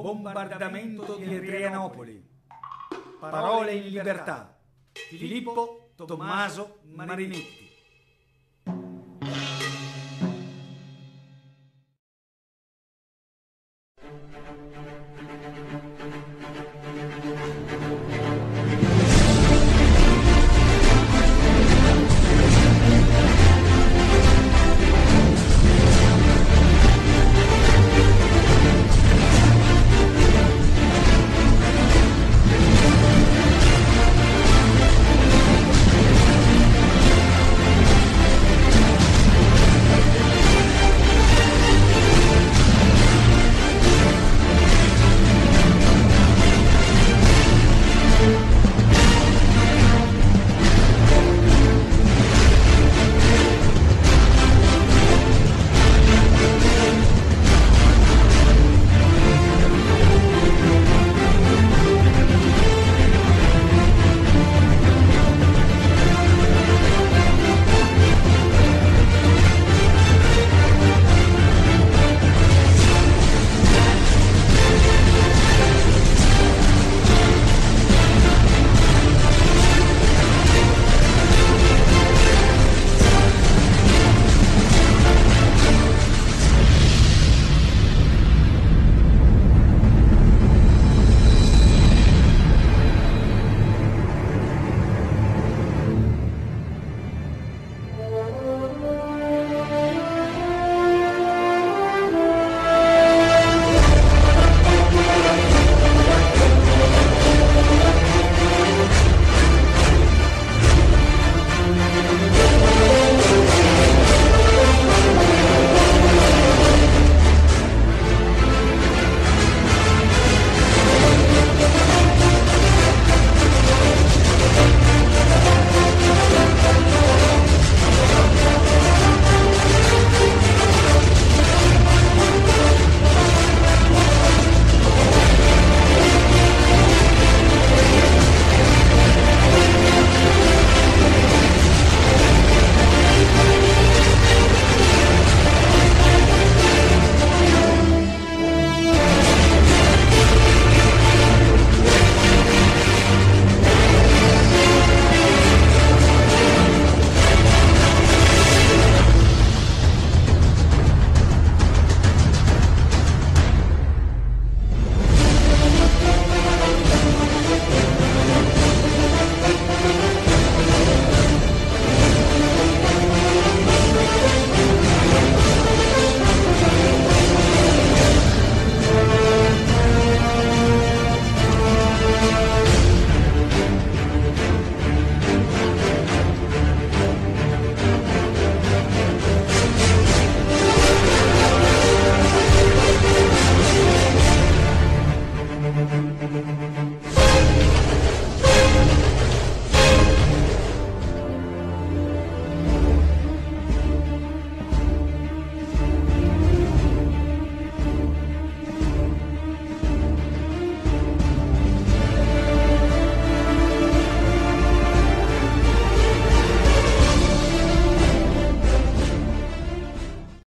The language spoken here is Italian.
Bombardamento di Adrianopoli. Parole in libertà. Filippo Tommaso Marinetti.